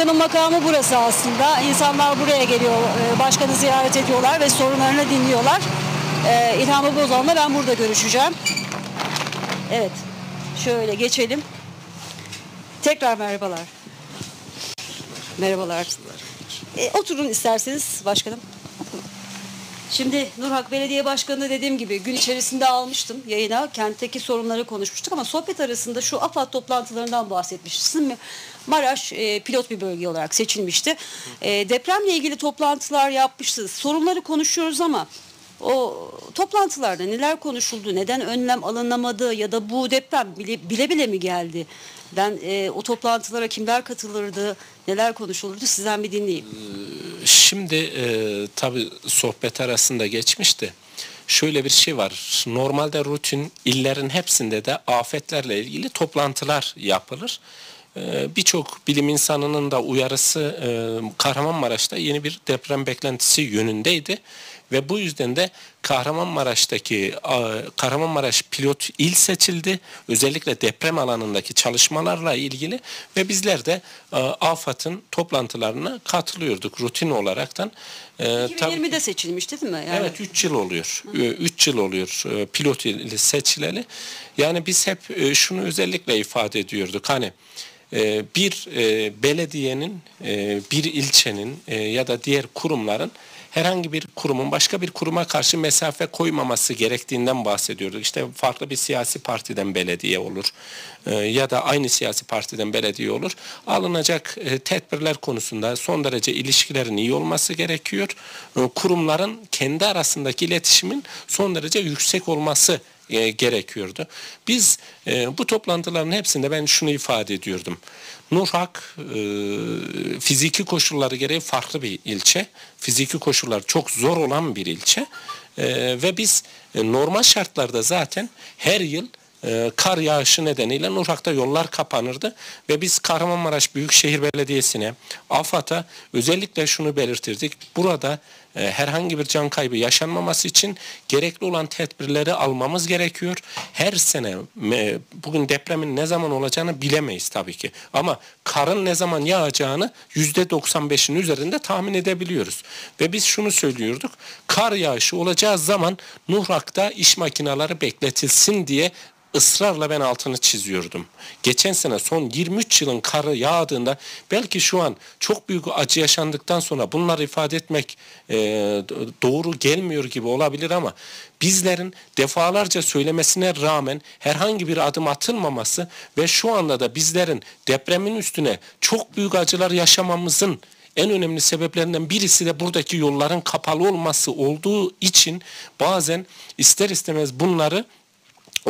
Başkanın makamı burası aslında. İnsanlar buraya geliyor, e, başkanı ziyaret ediyorlar ve sorunlarını dinliyorlar. E, İlham Bozan'la ben burada görüşeceğim. Evet, şöyle geçelim. Tekrar merhabalar. Merhabalar. E, oturun isterseniz başkanım. Şimdi Nurhak Belediye Başkanı dediğim gibi gün içerisinde almıştım yayına. Kentteki sorunları konuşmuştuk ama sohbet arasında şu AFAD toplantılarından bahsetmiştim. Maraş e, pilot bir bölge olarak seçilmişti. E, depremle ilgili toplantılar yapmıştı. Sorunları konuşuyoruz ama o toplantılarda neler konuşuldu, neden önlem alınamadı ya da bu deprem bile bile, bile mi geldi? Ben e, o toplantılara kimler katılırdı, neler konuşulurdu sizden bir dinleyeyim. Şimdi e, tabii sohbet arasında geçmişti. Şöyle bir şey var. Normalde rutin illerin hepsinde de afetlerle ilgili toplantılar yapılır. E, Birçok bilim insanının da uyarısı e, Kahramanmaraş'ta yeni bir deprem beklentisi yönündeydi. Ve bu yüzden de Kahramanmaraş'taki Kahramanmaraş pilot il seçildi. Özellikle deprem alanındaki çalışmalarla ilgili ve bizler de AFAD'ın toplantılarına katılıyorduk rutin olaraktan. 2020'de seçilmişti değil mi? Yani... Evet 3 yıl oluyor. 3 yıl oluyor pilot il seçileli. Yani biz hep şunu özellikle ifade ediyorduk. Hani bir belediyenin, bir ilçenin ya da diğer kurumların herhangi bir kurumun başka bir kuruma karşı mesafe koymaması gerektiğinden bahsediyorduk. İşte farklı bir siyasi partiden belediye olur e, ya da aynı siyasi partiden belediye olur. Alınacak e, tedbirler konusunda son derece ilişkilerin iyi olması gerekiyor. E, kurumların kendi arasındaki iletişimin son derece yüksek olması e, gerekiyordu. Biz e, bu toplantıların hepsinde ben şunu ifade ediyordum. Nurhak e, fiziki koşulları gereği farklı bir ilçe. Fiziki koşullar çok zor olan bir ilçe. E, ve biz e, normal şartlarda zaten her yıl e, kar yağışı nedeniyle Nurhak'ta yollar kapanırdı ve biz Kahramanmaraş Büyükşehir Belediyesi'ne, AFAD'a özellikle şunu belirtirdik. Burada herhangi bir can kaybı yaşanmaması için gerekli olan tedbirleri almamız gerekiyor. Her sene e, bugün depremin ne zaman olacağını bilemeyiz tabii ki. Ama karın ne zaman yağacağını %95'in üzerinde tahmin edebiliyoruz. Ve biz şunu söylüyorduk. Kar yağışı olacağı zaman Nuhrak'ta iş makineleri bekletilsin diye ısrarla ben altını çiziyordum. Geçen sene son 23 yılın karı yağdığında belki şu an çok büyük acı yaşandıktan sonra bunları ifade etmek e, doğru gelmiyor gibi olabilir ama bizlerin defalarca söylemesine rağmen herhangi bir adım atılmaması ve şu anda da bizlerin depremin üstüne çok büyük acılar yaşamamızın en önemli sebeplerinden birisi de buradaki yolların kapalı olması olduğu için bazen ister istemez bunları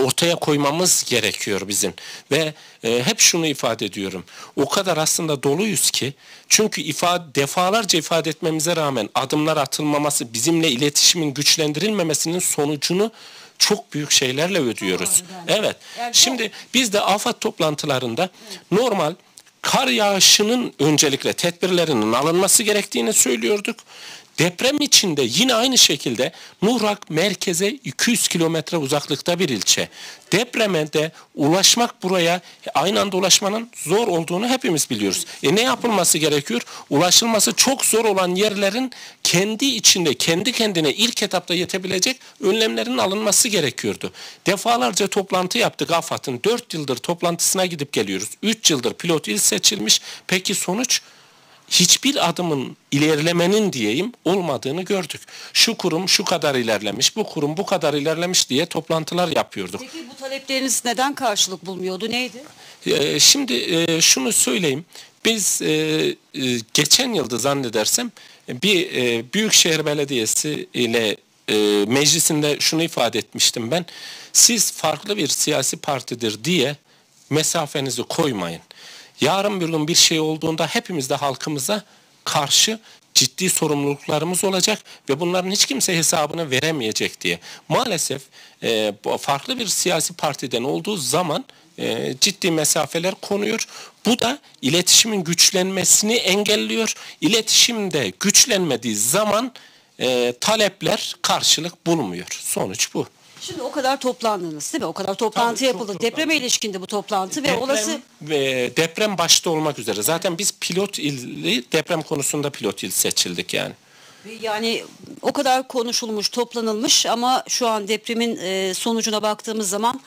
ortaya koymamız gerekiyor bizim ve e, hep şunu ifade ediyorum. O kadar aslında doluyuz ki çünkü ifade defalarca ifade etmemize rağmen adımlar atılmaması bizimle iletişimin güçlendirilmemesinin sonucunu çok büyük şeylerle ödüyoruz. Evet. Şimdi biz de afet toplantılarında normal kar yağışının öncelikle tedbirlerinin alınması gerektiğini söylüyorduk. Deprem içinde yine aynı şekilde Nuhrak merkeze 200 kilometre uzaklıkta bir ilçe. Depreme de ulaşmak buraya aynı anda ulaşmanın zor olduğunu hepimiz biliyoruz. E ne yapılması gerekiyor? Ulaşılması çok zor olan yerlerin kendi içinde kendi kendine ilk etapta yetebilecek önlemlerin alınması gerekiyordu. Defalarca toplantı yaptık AFAD'ın 4 yıldır toplantısına gidip geliyoruz. 3 yıldır pilot il seçilmiş. Peki sonuç? Hiçbir adımın ilerlemenin diyeyim olmadığını gördük. Şu kurum şu kadar ilerlemiş, bu kurum bu kadar ilerlemiş diye toplantılar yapıyorduk. Peki bu talepleriniz neden karşılık bulmuyordu? Neydi? Ee, şimdi e, şunu söyleyeyim. Biz e, e, geçen yılda zannedersem bir e, Büyükşehir Belediyesi ile e, meclisinde şunu ifade etmiştim ben. Siz farklı bir siyasi partidir diye mesafenizi koymayın. Yarın bir gün bir şey olduğunda hepimiz de halkımıza karşı ciddi sorumluluklarımız olacak ve bunların hiç kimse hesabını veremeyecek diye. Maalesef e, farklı bir siyasi partiden olduğu zaman e, ciddi mesafeler konuyor. Bu da iletişimin güçlenmesini engelliyor. İletişimde güçlenmediği zaman e, talepler karşılık bulmuyor. Sonuç bu. Şimdi o kadar toplandınız değil mi? O kadar toplantı Tabii, yapıldı. toplantı. Depreme ilişkindi bu toplantı ve Deprem olası ve deprem başta olmak üzere. Zaten biz pilot ili deprem konusunda pilot il seçildik yani. yani o kadar konuşulmuş, toplanılmış ama şu an depremin e, sonucuna baktığımız zaman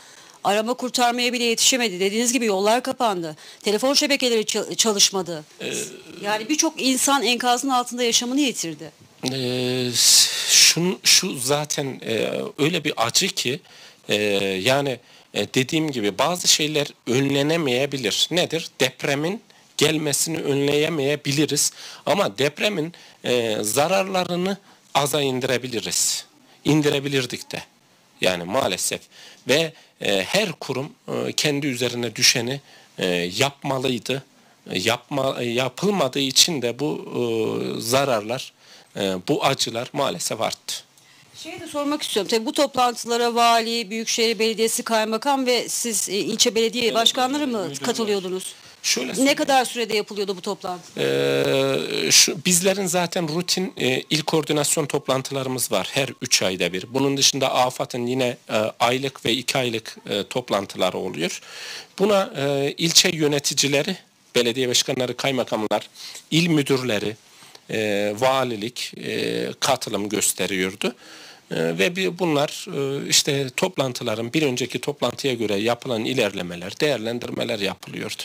arama kurtarmaya bile yetişemedi. Dediğiniz gibi yollar kapandı. Telefon şebekeleri ça- çalışmadı. yani birçok insan enkazın altında yaşamını yitirdi. Ee, şun, şu zaten e, öyle bir acı ki e, yani e, dediğim gibi bazı şeyler önlenemeyebilir. Nedir? Depremin gelmesini önleyemeyebiliriz ama depremin e, zararlarını aza indirebiliriz. İndirebilirdik de. Yani maalesef ve e, her kurum e, kendi üzerine düşeni e, yapmalıydı. E, Yapma e, yapılmadığı için de bu e, zararlar, e, bu acılar maalesef arttı. Şeyi de sormak istiyorum. Tabii bu toplantılara vali, büyükşehir belediyesi, kaymakam ve siz e, ilçe belediye başkanları mı müdürler. katılıyordunuz? Şöyle Ne kadar sürede yapılıyordu bu toplantı? Ee, şu bizlerin zaten rutin e, il koordinasyon toplantılarımız var her 3 ayda bir. Bunun dışında AFAD'ın yine e, aylık ve 2 aylık e, toplantıları oluyor. Buna e, ilçe yöneticileri, belediye başkanları, kaymakamlar, il müdürleri, e, valilik e, katılım gösteriyordu. E, ve bir, bunlar e, işte toplantıların bir önceki toplantıya göre yapılan ilerlemeler, değerlendirmeler yapılıyordu.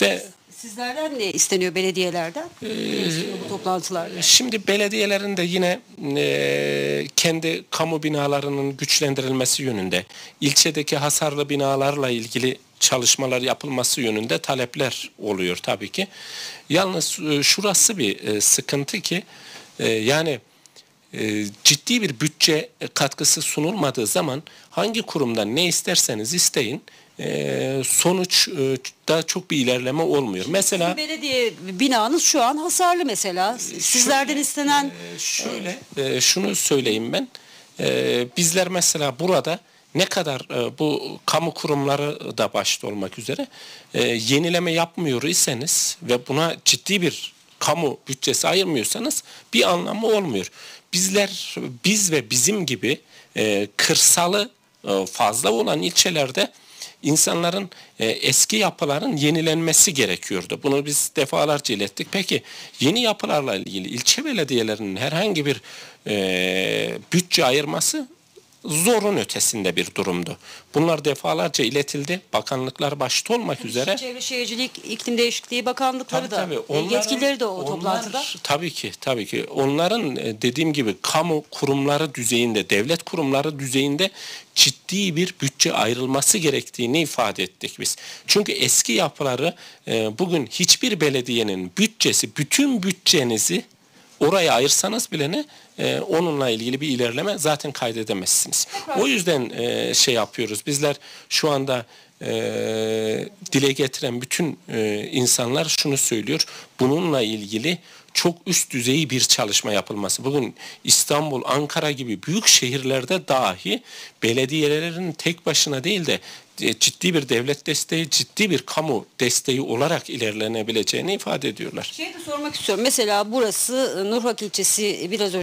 Ve Sizlerden ne isteniyor belediyelerden? İsteniyor bu toplantılarda? Şimdi belediyelerin de yine e, kendi kamu binalarının güçlendirilmesi yönünde, ilçedeki hasarlı binalarla ilgili çalışmalar yapılması yönünde talepler oluyor tabii ki. Yalnız e, şurası bir e, sıkıntı ki e, yani ciddi bir bütçe katkısı sunulmadığı zaman hangi kurumdan ne isterseniz isteyin sonuçta çok bir ilerleme olmuyor. Mesela Belediye binanız şu an hasarlı mesela. Sizlerden Şöyle, istenen şöyle şunu söyleyeyim ben. Bizler mesela burada ne kadar e, bu kamu kurumları da başta olmak üzere e, yenileme yapmıyor iseniz ve buna ciddi bir kamu bütçesi ayırmıyorsanız bir anlamı olmuyor. Bizler biz ve bizim gibi e, kırsalı fazla olan ilçelerde insanların eski yapıların yenilenmesi gerekiyordu. Bunu biz defalarca ilettik. Peki yeni yapılarla ilgili ilçe belediyelerinin herhangi bir bütçe ayırması zorun ötesinde bir durumdu. Bunlar defalarca iletildi. Bakanlıklar başta olmak üzere. Çevre Şehircilik İklim Değişikliği Bakanlıkları Tabii da tabii. e, yetkilileri de o onlar- toplantıda. Tabii ki tabii ki. Onların e, dediğim gibi kamu kurumları düzeyinde, devlet kurumları düzeyinde ciddi bir bütçe ayrılması gerektiğini ifade ettik biz. Çünkü eski yapıları e, bugün hiçbir belediyenin bütçesi, bütün bütçenizi oraya ayırsanız bile ne e, onunla ilgili bir ilerleme zaten kaydedemezsiniz. O yüzden e, şey yapıyoruz. Bizler şu anda e, dile getiren bütün e, insanlar şunu söylüyor. Bununla ilgili çok üst düzey bir çalışma yapılması. Bugün İstanbul, Ankara gibi büyük şehirlerde dahi belediyelerin tek başına değil de ciddi bir devlet desteği, ciddi bir kamu desteği olarak ilerlenebileceğini ifade ediyorlar. Şey de sormak istiyorum. Mesela burası e, Nurhak ilçesi biraz önce